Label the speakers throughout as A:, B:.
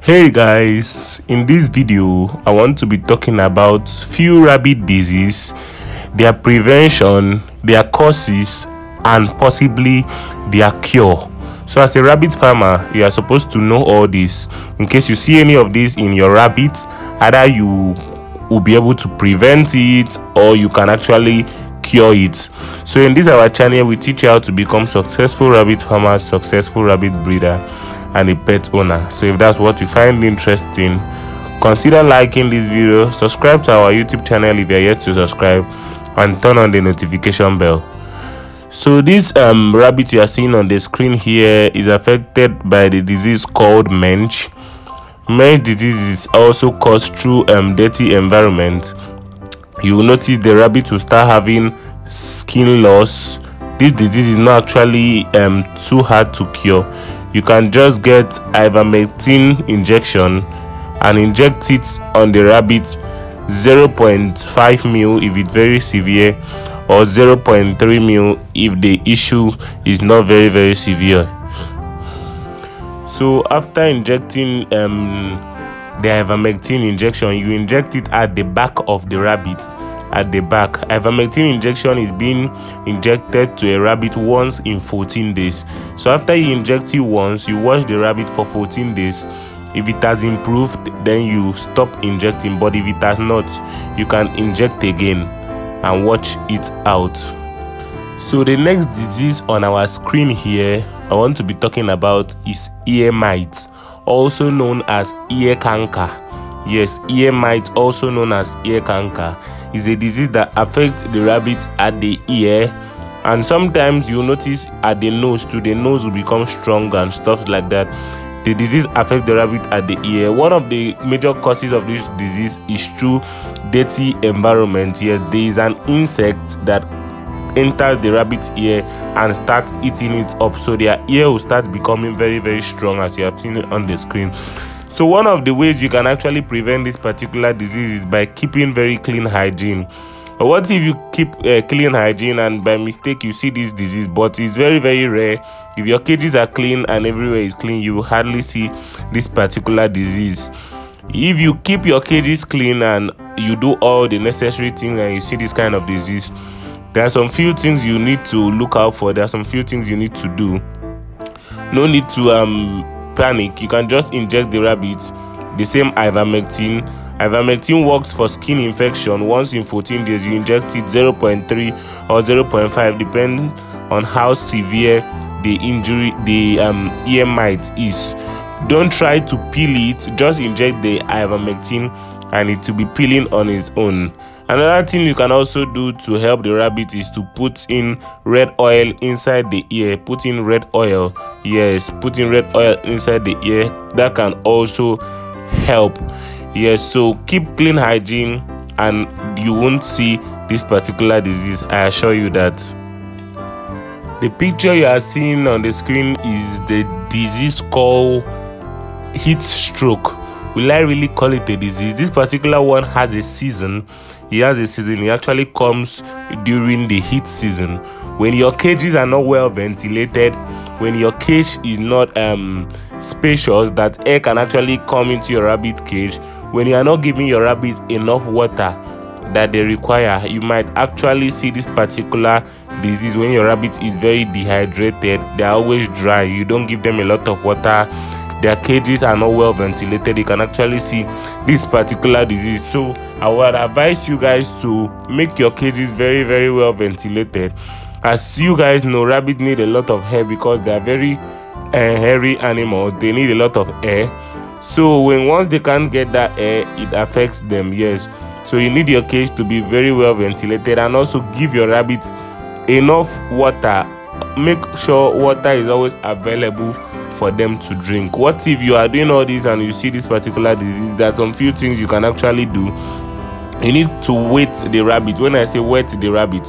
A: hey guys in this video i want to be talking about few rabbit disease their prevention their causes and possibly their cure. So as a rabbit farmer you are supposed to know all this. In case you see any of these in your rabbit either you will be able to prevent it or you can actually cure it. So in this our channel we teach you how to become successful rabbit farmers successful rabbit breeder and a pet owner. So if that's what you find interesting consider liking this video subscribe to our youtube channel if you're yet to subscribe and turn on the notification bell. So this um, rabbit you are seeing on the screen here is affected by the disease called mange mange disease is also caused through um, dirty environment. You will notice the rabbit will start having skin loss. This disease is not actually um, too hard to cure you can just get ivermectin injection and inject it on the rabbit 0.5 mil if it's very severe or 0.3 mil if the issue is not very very severe. So after injecting um, the ivermectin injection you inject it at the back of the rabbit at the back. Ivermectin injection is being injected to a rabbit once in 14 days. So after you inject it once you watch the rabbit for 14 days. If it has improved then you stop injecting. But if it has not you can inject again and watch it out. So the next disease on our screen here i want to be talking about is ear mite also known as ear canker. Yes ear mite also known as ear canker is a disease that affects the rabbit at the ear and sometimes you notice at the nose too the nose will become strong and stuff like that. The disease affects the rabbit at the ear. One of the major causes of this disease is through dirty environment. Yes there is an insect that enters the rabbit's ear and starts eating it up. So their ear will start becoming very very strong as you have seen it on the screen so one of the ways you can actually prevent this particular disease is by keeping very clean hygiene. What if you keep uh, clean hygiene and by mistake you see this disease but it's very very rare. If your cages are clean and everywhere is clean you will hardly see this particular disease. If you keep your cages clean and you do all the necessary things and you see this kind of disease there are some few things you need to look out for. There are some few things you need to do. No need to um panic you can just inject the rabbit the same ivermectin. Ivermectin works for skin infection. Once in 14 days you inject it 0.3 or 0.5 depending on how severe the injury the um, ear mite is. Don't try to peel it. Just inject the ivermectin and it will be peeling on its own another thing you can also do to help the rabbit is to put in red oil inside the ear. Put in red oil yes. Put in red oil inside the ear that can also help yes. So keep clean hygiene and you won't see this particular disease. I assure you that. The picture you are seeing on the screen is the disease called heat stroke. Will i really call it a disease? This particular one has a season he has a season he actually comes during the heat season. When your cages are not well ventilated when your cage is not um spacious that air can actually come into your rabbit cage. When you are not giving your rabbits enough water that they require you might actually see this particular disease. When your rabbit is very dehydrated they are always dry. You don't give them a lot of water. Their cages are not well ventilated. You can actually see this particular disease. So i would advise you guys to make your cages very very well ventilated. As you guys know rabbits need a lot of air because they are very uh, hairy animals. They need a lot of air. So when once they can't get that air it affects them yes. So you need your cage to be very well ventilated and also give your rabbits enough water. Make sure water is always available for them to drink. What if you are doing all this and you see this particular disease? There are some few things you can actually do you need to wet the rabbit. When i say wet the rabbit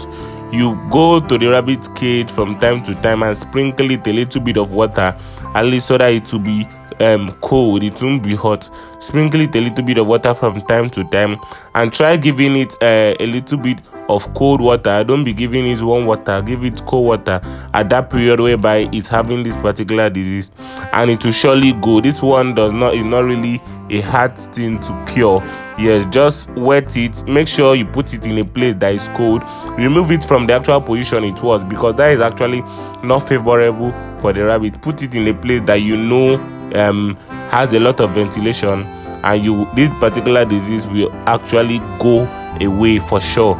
A: you go to the rabbit cage from time to time and sprinkle it a little bit of water at least so that it will be um cold. It won't be hot. Sprinkle it a little bit of water from time to time and try giving it uh, a little bit of cold water. Don't be giving it warm water. Give it cold water at that period whereby it's having this particular disease and it will surely go. This one does not is not really a hard thing to cure yes just wet it. Make sure you put it in a place that is cold. Remove it from the actual position it was because that is actually not favorable for the rabbit. Put it in a place that you know um, has a lot of ventilation and you this particular disease will actually go away for sure.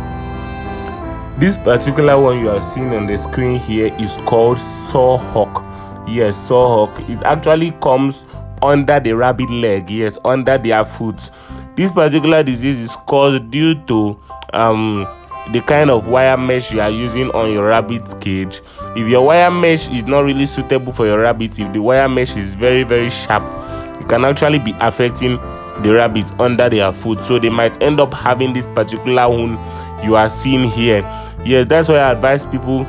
A: This particular one you are seeing on the screen here is called sore hock yes sore hock it actually comes under the rabbit leg yes under their foot this particular disease is caused due to um the kind of wire mesh you are using on your rabbit's cage. If your wire mesh is not really suitable for your rabbit if the wire mesh is very very sharp it can actually be affecting the rabbits under their foot. So they might end up having this particular wound you are seeing here. Yes that's why i advise people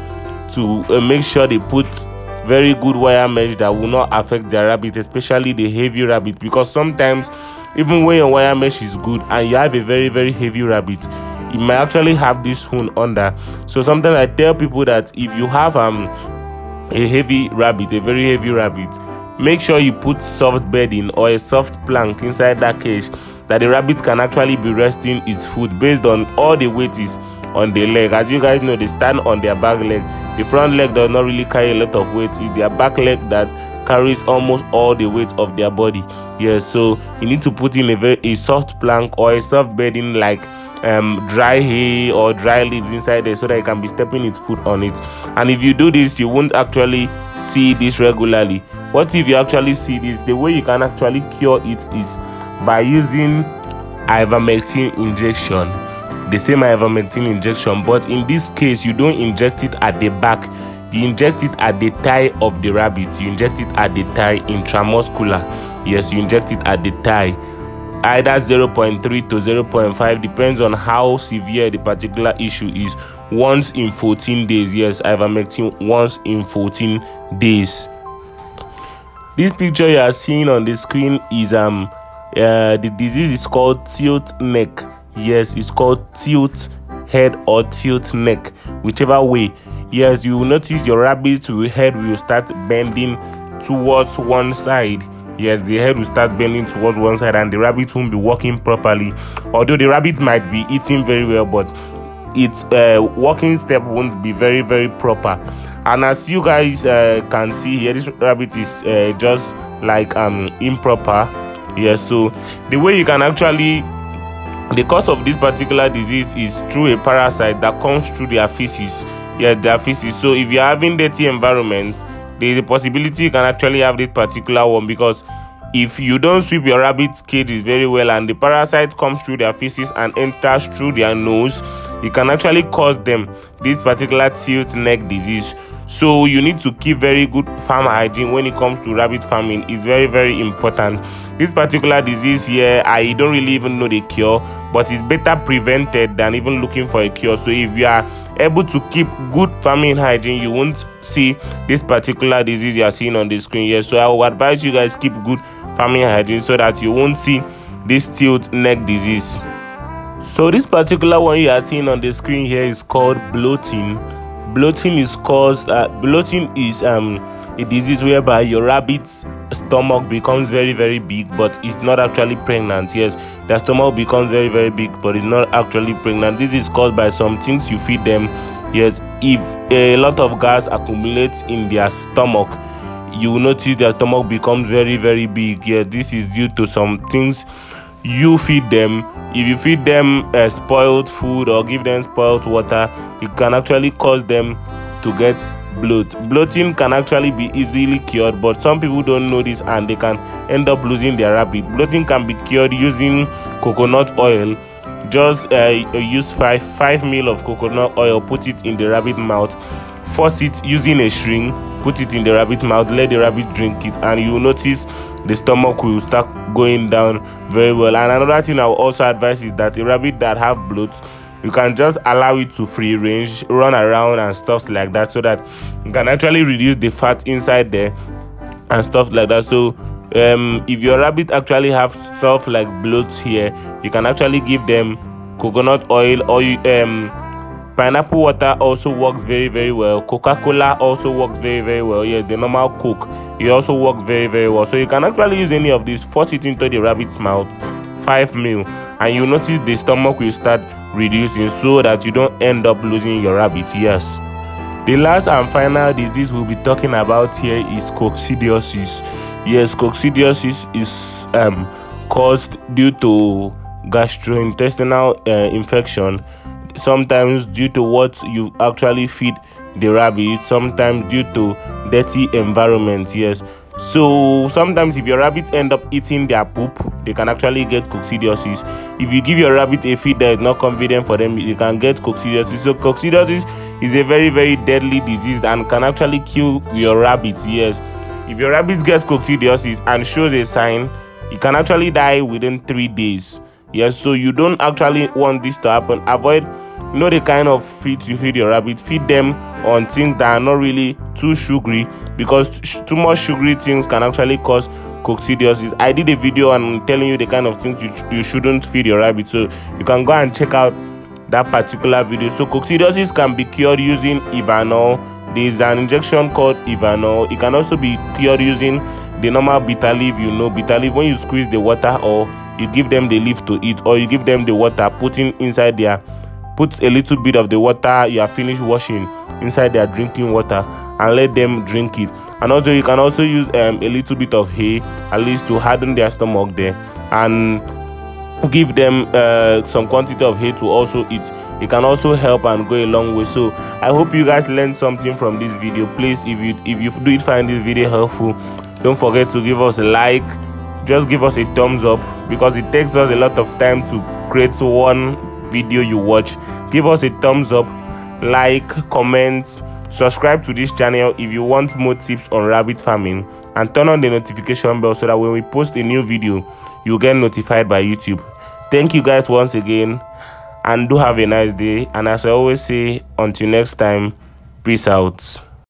A: to uh, make sure they put very good wire mesh that will not affect their rabbit especially the heavy rabbit because sometimes even when your wire mesh is good and you have a very very heavy rabbit it might actually have this wound under. So sometimes i tell people that if you have um a heavy rabbit a very heavy rabbit make sure you put soft bedding or a soft plank inside that cage that the rabbit can actually be resting its foot based on all the weight is on the leg. As you guys know they stand on their back leg. The front leg does not really carry a lot of weight. It's their back leg that carries almost all the weight of their body. Yes so you need to put in a very a soft plank or a soft bedding like um, dry hay or dry leaves inside there so that you can be stepping its foot on it. And if you do this you won't actually see this regularly. What if you actually see this? The way you can actually cure it is by using ivermectin injection. The same ivermectin injection but in this case you don't inject it at the back you inject it at the thigh of the rabbit. You inject it at the thigh intramuscular. Yes you inject it at the thigh. Either 0.3 to 0.5 depends on how severe the particular issue is. Once in 14 days. Yes ivermectin once in 14 days. This picture you are seeing on the screen is um uh, the disease is called tilt neck. Yes it's called tilt head or tilt neck. Whichever way yes you will notice your rabbit's head will start bending towards one side. Yes the head will start bending towards one side and the rabbit won't be walking properly. Although the rabbit might be eating very well but its uh, walking step won't be very very proper. And as you guys uh, can see here this rabbit is uh, just like um improper. Yes so the way you can actually the cause of this particular disease is through a parasite that comes through their feces yes their feces so if you're having dirty environment there is a possibility you can actually have this particular one because if you don't sweep your rabbit's cages very well and the parasite comes through their feces and enters through their nose it can actually cause them this particular tilt neck disease. So you need to keep very good farm hygiene when it comes to rabbit farming. Is very very important. This particular disease here i don't really even know the cure but it's better prevented than even looking for a cure. So if you are able to keep good farming hygiene you won't see this particular disease you are seeing on the screen here. So i will advise you guys keep good farming hygiene so that you won't see this tilt neck disease. So this particular one you are seeing on the screen here is called bloating. Bloating is caused uh, bloating is um a disease whereby your rabbit's stomach becomes very very big but it's not actually pregnant yes. Their stomach becomes very very big but it's not actually pregnant. This is caused by some things you feed them yes. If a lot of gas accumulates in their stomach you will notice their stomach becomes very very big yeah. This is due to some things you feed them. If you feed them uh, spoiled food or give them spoiled water it can actually cause them to get bloat. Bloating can actually be easily cured but some people don't know this and they can end up losing their rabbit. Bloating can be cured using coconut oil. Just uh, use five five mil of coconut oil put it in the rabbit mouth. Force it using a string put it in the rabbit mouth let the rabbit drink it and you notice the stomach will start going down very well. And another thing i will also advise is that a rabbit that have bloat you can just allow it to free range run around and stuff like that so that you can actually reduce the fat inside there and stuff like that. So um, if your rabbit actually have stuff like bloats here you can actually give them coconut oil or um, pineapple water also works very very well. Coca-cola also works very very well. Yes the normal coke it also works very very well. So you can actually use any of these. Force it into the rabbit's mouth five mil and you notice the stomach will start reducing so that you don't end up losing your rabbit yes the last and final disease we'll be talking about here is coccidiosis. Yes coccidiosis is um, caused due to gastrointestinal uh, infection. Sometimes due to what you actually feed the rabbit sometimes due to dirty environment yes so sometimes if your rabbits end up eating their poop they can actually get coccidiosis. If you give your rabbit a feed that is not convenient for them you can get coccidiosis. So coccidiosis is a very very deadly disease and can actually kill your rabbits yes. If your rabbit gets coccidiosis and shows a sign it can actually die within three days yes. So you don't actually want this to happen. Avoid you know the kind of feed you feed your rabbit. Feed them on things that are not really too sugary because too much sugary things can actually cause coccidiosis. I did a video on telling you the kind of things you, you shouldn't feed your rabbit so you can go and check out that particular video. So coccidiosis can be cured using Ivernol there is an injection called Ivernol it can also be cured using the normal bitter leaf you know. Bitter leaf when you squeeze the water or you give them the leaf to eat or you give them the water putting inside their put a little bit of the water you are finished washing inside their drinking water and let them drink it. And also you can also use um, a little bit of hay at least to harden their stomach there and give them uh, some quantity of hay to also eat. It can also help and go a long way. So i hope you guys learned something from this video. Please if you if you do find this video helpful don't forget to give us a like. Just give us a thumbs up because it takes us a lot of time to create one video you watch. Give us a thumbs up like comment subscribe to this channel if you want more tips on rabbit farming. And turn on the notification bell so that when we post a new video you get notified by youtube. Thank you guys once again and do have a nice day. And as i always say until next time peace out